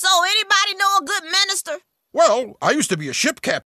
So, anybody know a good minister? Well, I used to be a ship captain.